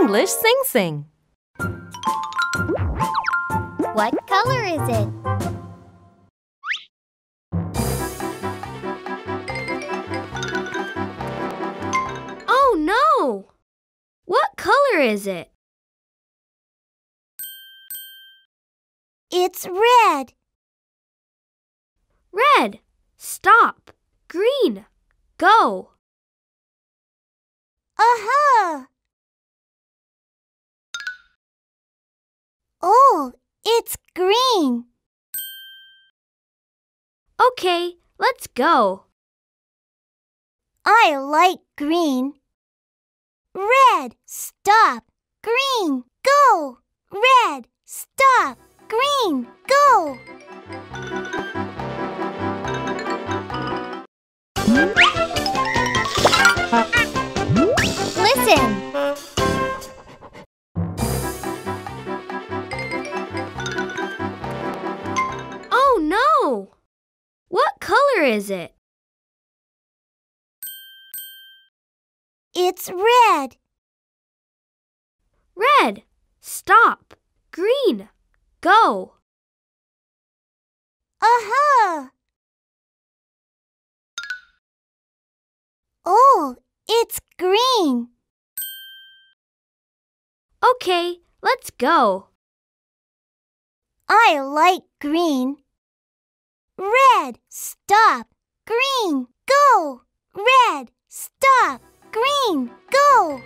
English Singsing. What color is it? Oh no! What color is it? It's red. Red. Stop. Green. Go. Aha! Oh, it's green. Okay, let's go. I like green. Red, stop. Green, go. Red, stop. Green, go. Hmm? What color is it? It's red. Red. Stop. Green. Go. Aha! Oh, it's green. Okay, let's go. I like green. Red, stop. Green, go. Red, stop. Green, go.